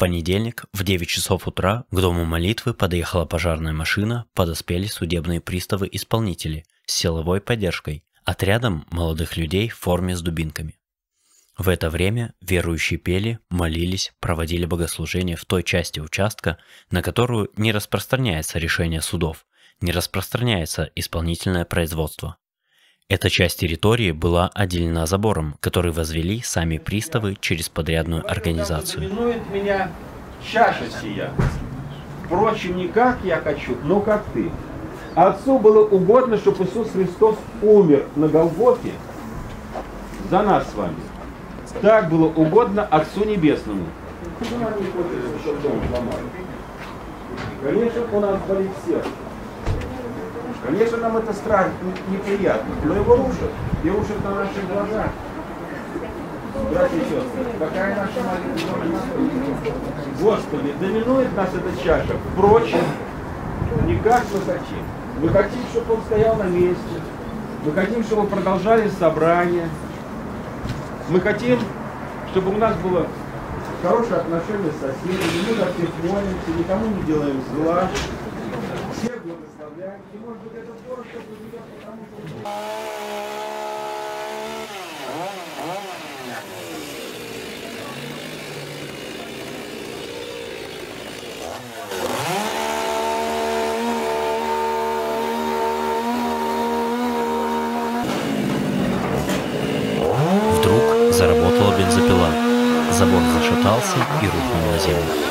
понедельник в 9 часов утра к дому молитвы подъехала пожарная машина, подоспели судебные приставы-исполнители с силовой поддержкой, отрядом молодых людей в форме с дубинками. В это время верующие пели, молились, проводили богослужения в той части участка, на которую не распространяется решение судов, не распространяется исполнительное производство. Эта часть территории была отделена забором, который возвели сами приставы через подрядную организацию. Меня чаша сия. Впрочем, не как я хочу, но как ты. Отцу было угодно, чтобы Иисус Христос умер на Голгофе за нас с вами. Так было угодно Отцу Небесному. Конечно, у нас болит сердце. Конечно, нам это страх неприятно, но его рушат. И рушат на наших глазах. Братья и сестры, какая наша молитва? Господи, доминует нас эта чаша. Впрочем, не как мы хотим. Мы хотим, чтобы он стоял на месте. Мы хотим, чтобы продолжали собрания. Мы хотим, чтобы у нас было хорошее отношение с соседями. Мы за всех молимся, никому не делаем зла. Вдруг заработала бензопила. Забор зашатался и рухнул на землю.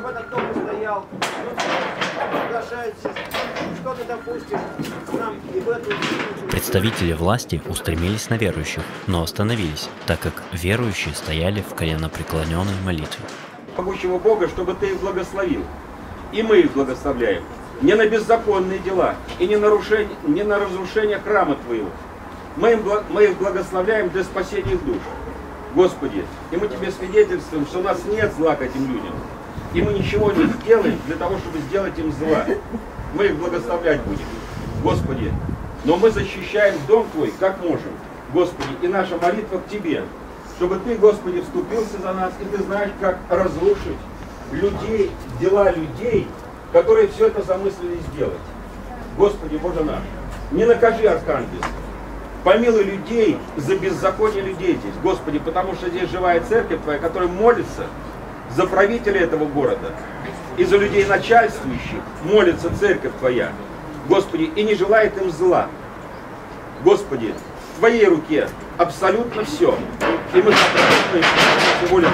чтобы этот дом стоял. Приглашайте, что-то допустим нам и в эту Представители власти устремились на верующих, но остановились, так как верующие стояли в коленопреклоненной молитве. могущего Бога, чтобы Ты их благословил. И мы их благословляем. Не на беззаконные дела и не, нарушение, не на разрушение храма Твоего. Мы, им, мы их благословляем для спасения их душ. Господи, и мы Тебе свидетельствуем, что у нас нет зла к этим людям. И мы ничего не сделаем для того, чтобы сделать им зла. Мы их благословлять будем. Господи, но мы защищаем дом Твой, как можем. Господи, и наша молитва к Тебе, чтобы Ты, Господи, вступился за нас, и Ты знаешь, как разрушить людей, дела людей, которые все это замыслили сделать. Господи, Боже наш, не накажи Архангельск, помилуй людей за беззаконие людей здесь, Господи, потому что здесь живая церковь Твоя, которая молится за правителя этого города и за людей начальствующих, молится церковь Твоя, Господи, и не желает им зла. Господи, в Твоей руке абсолютно все. И мы волю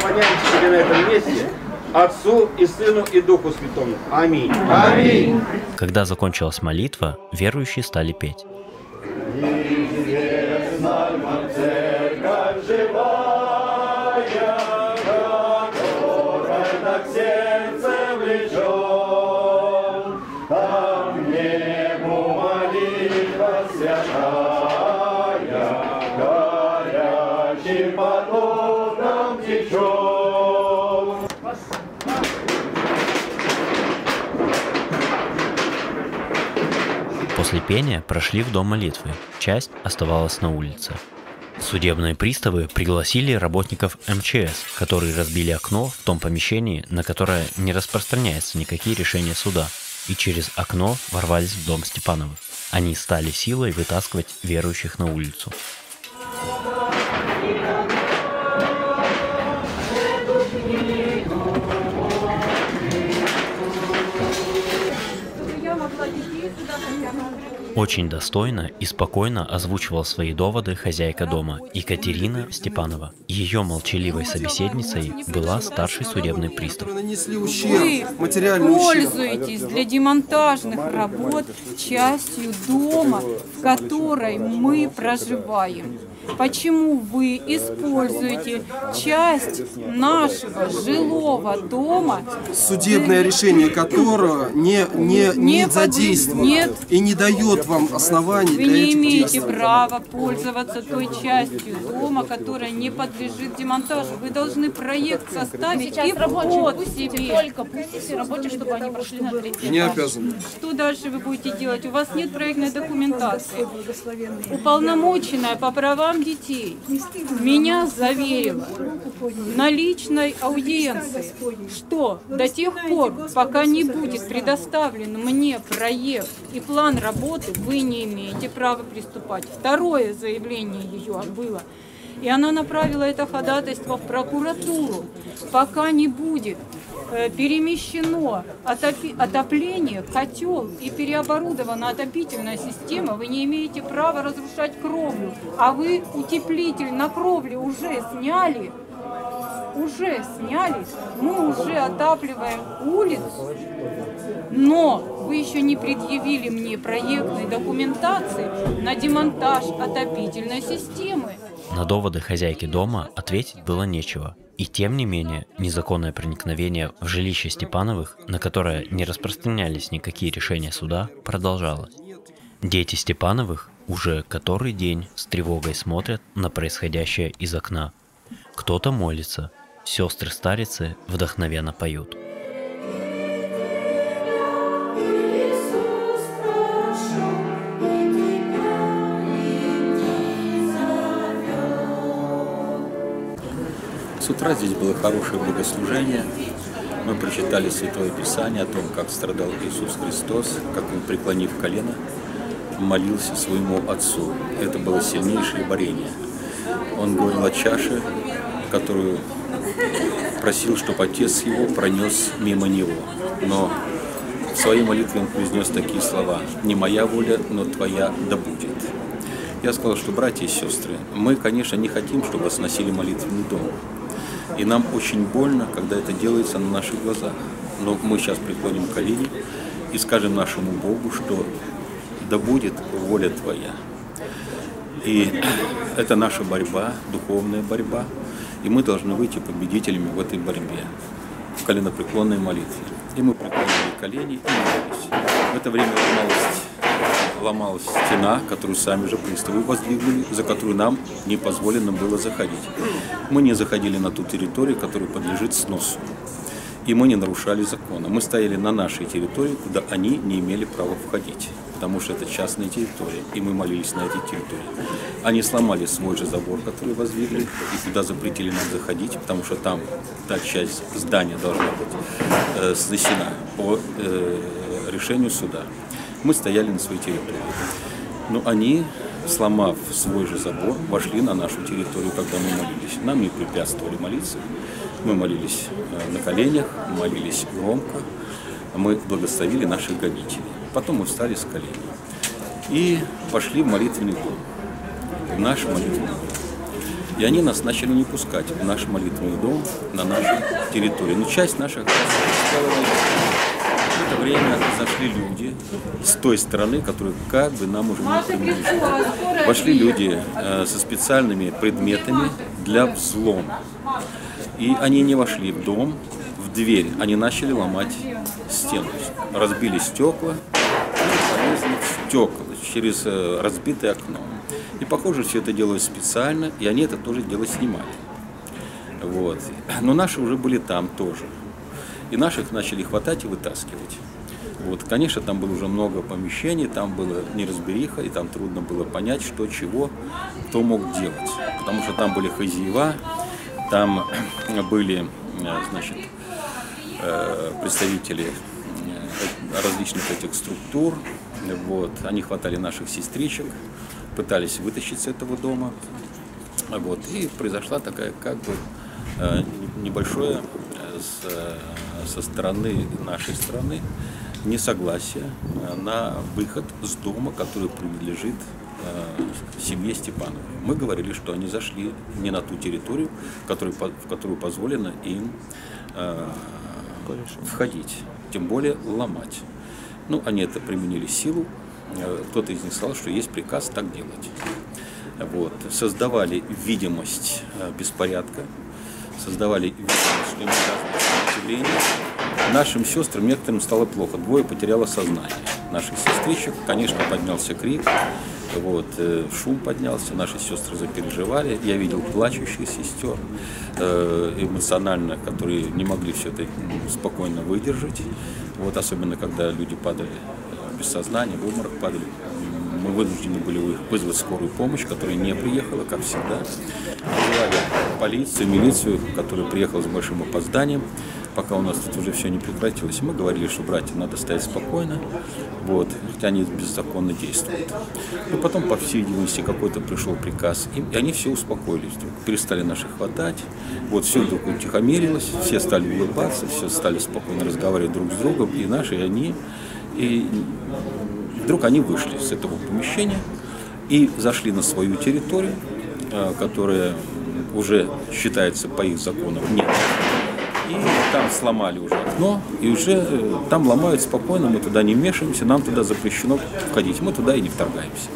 поклоняемся Тебе на этом месте, Отцу и Сыну и Духу Святому. Аминь. Аминь. Когда закончилась молитва, верующие стали петь. После пения прошли в дом молитвы, часть оставалась на улице. Судебные приставы пригласили работников МЧС, которые разбили окно в том помещении, на которое не распространяются никакие решения суда, и через окно ворвались в дом Степановых. Они стали силой вытаскивать верующих на улицу. Очень достойно и спокойно озвучивала свои доводы хозяйка дома Екатерина Степанова. Ее молчаливой собеседницей была старший судебный пристав. Вы пользуетесь для демонтажных работ частью дома, в которой мы проживаем. Почему вы используете часть нашего жилого дома. Судебное решение которого не, не, не, Не задействовано нет. и не дает вам оснований Вы для не этих имеете действий. права пользоваться той частью дома, которая не подлежит демонтажу. Вы должны проект составить и рабочие вход пустите, себе. только пустите рабочих, чтобы они прошли на третий Не обязаны. Что дальше вы будете делать? У вас нет проектной документации. Уполномоченная по правам детей меня заверила на личной аудиенции, что до тех пор, пока не будет предоставлен мне проект и план работы, вы не имеете права приступать. Второе заявление ее было. И она направила это ходатайство в прокуратуру. Пока не будет перемещено отопи- отопление, котел и переоборудована отопительная система, вы не имеете права разрушать кровлю. А вы утеплитель на кровле уже сняли, уже сняли, мы уже отапливаем улицу, но вы еще не предъявили мне проектной документации на демонтаж отопительной системы. На доводы хозяйки дома ответить было нечего. И тем не менее, незаконное проникновение в жилище Степановых, на которое не распространялись никакие решения суда, продолжалось. Дети Степановых уже который день с тревогой смотрят на происходящее из окна. Кто-то молится, сестры-старицы вдохновенно поют. С утра здесь было хорошее богослужение. Мы прочитали Святое Писание о том, как страдал Иисус Христос, как Он, преклонив колено, молился своему Отцу. Это было сильнейшее борение. Он говорил о чаше, которую просил, чтобы Отец его пронес мимо него. Но в своей молитве он произнес такие слова «Не моя воля, но твоя да будет». Я сказал, что, братья и сестры, мы, конечно, не хотим, чтобы сносили молитвенный дом. И нам очень больно, когда это делается на наших глазах. Но мы сейчас преклоним колени и скажем нашему Богу, что да будет воля Твоя. И это наша борьба, духовная борьба. И мы должны выйти победителями в этой борьбе, в коленопреклонной молитве. И мы преклонили колени и молились. В это время ломалась, ломалась стена, которую сами же приставы воздвигнули, за которую нам не позволено было заходить. Мы не заходили на ту территорию, которая подлежит сносу. И мы не нарушали закона. Мы стояли на нашей территории, куда они не имели права входить, потому что это частная территория, и мы молились на этой территории. Они сломали свой же забор, который воздвигли, и туда запретили нам заходить, потому что там та часть здания должна быть э, снесена по э, решению суда. Мы стояли на своей территории. Но они, сломав свой же забор, вошли на нашу территорию, когда мы молились. Нам не препятствовали молиться. Мы молились э, на коленях, молились громко. Мы благословили наших гонителей. Потом мы встали с коленей и пошли в молитвенный дом, в наш молитвенный дом. И они нас начали не пускать в наш молитвенный дом, на нашу территорию. Но часть наших это время зашли люди с той стороны, которые как бы нам уже не принадлежали. Вошли люди э, со специальными предметами для взлома. И они не вошли в дом, в дверь, они начали ломать стену. Разбили стекла, стекла через э, разбитое окно. И похоже, все это делалось специально, и они это тоже дело снимали. Вот. Но наши уже были там тоже. И наших начали хватать и вытаскивать. Вот, конечно, там было уже много помещений, там было неразбериха, и там трудно было понять, что, чего, кто мог делать. Потому что там были хозяева, там были, э, значит, э, представители э, различных этих структур. Вот. Они хватали наших сестричек, пытались вытащить с этого дома. Вот. И произошла такая как бы небольшое со стороны нашей страны несогласие э, на выход с дома, который принадлежит э, семье Степановой. Мы говорили, что они зашли не на ту территорию, которую, в которую позволено им э, входить, тем более ломать. Ну, они это применили силу. Э, Кто-то из них сказал, что есть приказ так делать. вот, создавали видимость беспорядка, создавали видимость, что им сопротивление. Нашим сестрам некоторым стало плохо, двое потеряло сознание. Наших сестричек, конечно, поднялся крик, вот, э, шум поднялся, наши сестры запереживали. Я видел плачущих сестер э, эмоционально, которые не могли все это спокойно выдержать. Вот, особенно когда люди падали э, без сознания, в обморок падали. Мы вынуждены были вызвать скорую помощь, которая не приехала, как всегда. Вызывали полицию, милицию, которая приехала с большим опозданием пока у нас тут уже все не прекратилось. Мы говорили, что братья надо стоять спокойно, вот, хотя они беззаконно действуют. Но потом, по всей видимости, какой-то пришел приказ, и они все успокоились, вдруг перестали наши хватать, вот, все вдруг утихомирилось, все стали улыбаться, все стали спокойно разговаривать друг с другом, и наши, и они, и вдруг они вышли с этого помещения и зашли на свою территорию, а, которая уже считается по их законам нет и там сломали уже окно, и уже э, там ломают спокойно, мы туда не вмешиваемся, нам туда запрещено входить, мы туда и не вторгаемся.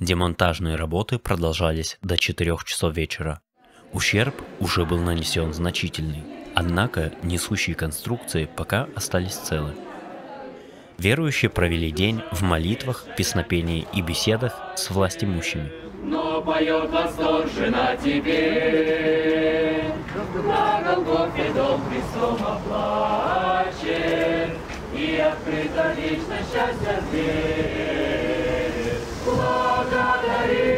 Демонтажные работы продолжались до 4 часов вечера. Ущерб уже был нанесен значительный, однако несущие конструкции пока остались целы. Верующие провели день в молитвах, песнопении и беседах с властимущими. Но поет восторженно тебе, на Голгофе дом Христом оплачен, и открыта лично счастье дверь. Благодарим,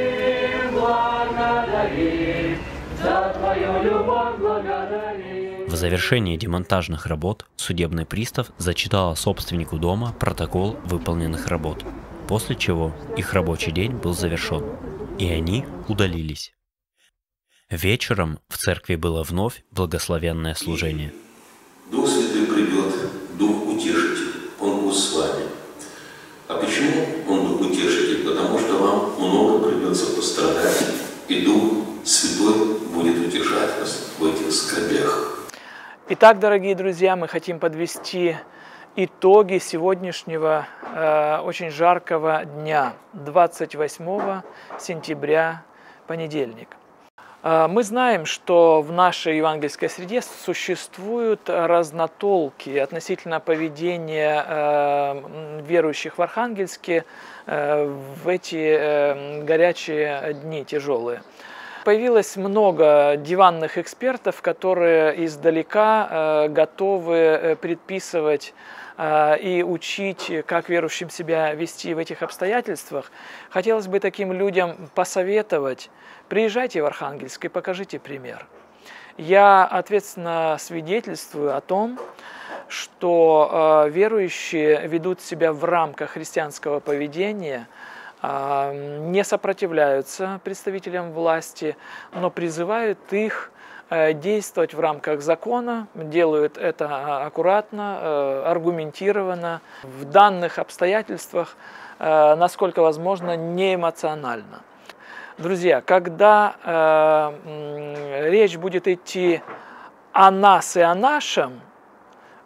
благодарим, за твою любовь благодарим. В завершении демонтажных работ судебный пристав зачитал собственнику дома протокол выполненных работ, после чего их рабочий день был завершен, и они удалились. Вечером в церкви было вновь благословенное служение. Дух Святой придет, Дух Утешитель, Он будет с вами. А почему Он Дух Утешитель? Потому что вам много придется пострадать, и Дух Святой будет утешать вас в этих скорбях. Итак, дорогие друзья, мы хотим подвести итоги сегодняшнего э, очень жаркого дня, 28 сентября, понедельник. А, мы знаем, что в нашей евангельской среде существуют разнотолки относительно поведения э, верующих в Архангельске э, в эти э, горячие дни, тяжелые. Появилось много диванных экспертов, которые издалека готовы предписывать и учить, как верующим себя вести в этих обстоятельствах. Хотелось бы таким людям посоветовать, Приезжайте в Архангельск и покажите пример. Я ответственно свидетельствую о том, что э, верующие ведут себя в рамках христианского поведения, э, не сопротивляются представителям власти, но призывают их действовать в рамках закона, делают это аккуратно, э, аргументированно, в данных обстоятельствах, э, насколько возможно, не эмоционально. Друзья, когда э, речь будет идти о нас и о нашем,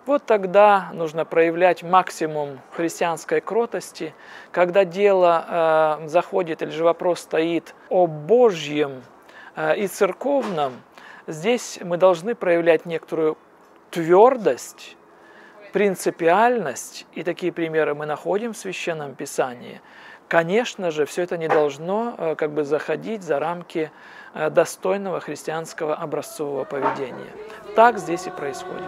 вот тогда нужно проявлять максимум христианской кротости. Когда дело э, заходит или же вопрос стоит о Божьем э, и церковном, здесь мы должны проявлять некоторую твердость, принципиальность, и такие примеры мы находим в Священном Писании – Конечно же, все это не должно э, как бы заходить за рамки э, достойного христианского образцового поведения. Так здесь и происходит.